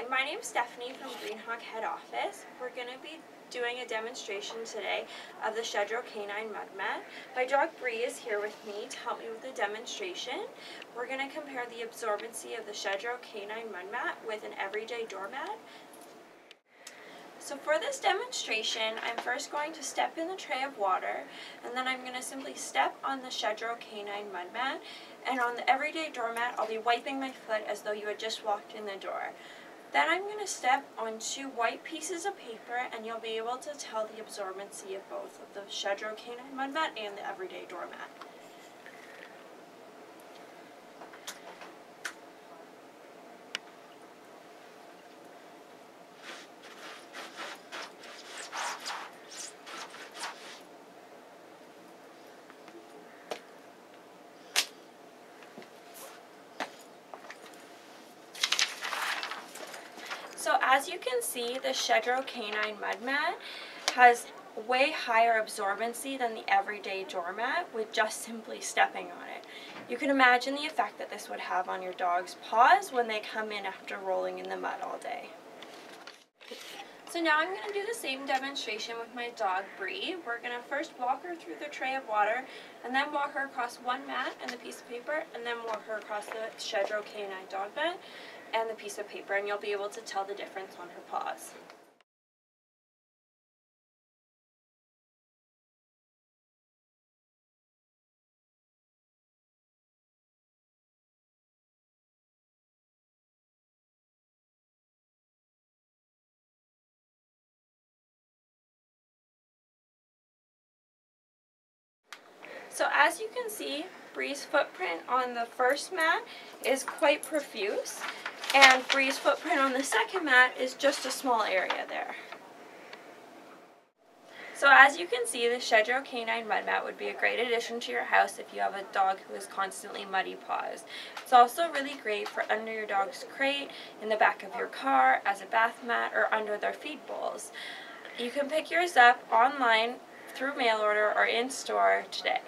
Hi, my name is Stephanie from Greenhawk Head Office. We're going to be doing a demonstration today of the Shedrow Canine Mud Mat. My dog Bree is here with me to help me with the demonstration. We're going to compare the absorbency of the Shedrow Canine Mud Mat with an everyday doormat. So for this demonstration, I'm first going to step in the tray of water, and then I'm going to simply step on the Shedrow Canine Mud Mat, and on the everyday doormat, I'll be wiping my foot as though you had just walked in the door. Then I'm going to step on two white pieces of paper and you'll be able to tell the absorbency of both of the Shedrow Canine Mud Mat and the Everyday Doormat. So as you can see, the Shedrow Canine Mud Mat has way higher absorbency than the everyday doormat with just simply stepping on it. You can imagine the effect that this would have on your dog's paws when they come in after rolling in the mud all day. So now I'm going to do the same demonstration with my dog Bree. We're going to first walk her through the tray of water and then walk her across one mat and the piece of paper and then walk her across the Shedrow Canine Dog Mat and the piece of paper and you'll be able to tell the difference on her paws. So as you can see, Bree's footprint on the first mat is quite profuse, and Bree's footprint on the second mat is just a small area there. So as you can see, the Shedrow Canine Mud Mat would be a great addition to your house if you have a dog who has constantly muddy paws. It's also really great for under your dog's crate, in the back of your car, as a bath mat, or under their feed bowls. You can pick yours up online through mail order or in store today.